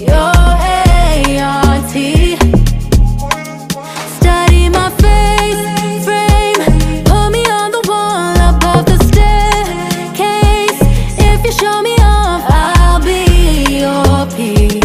You're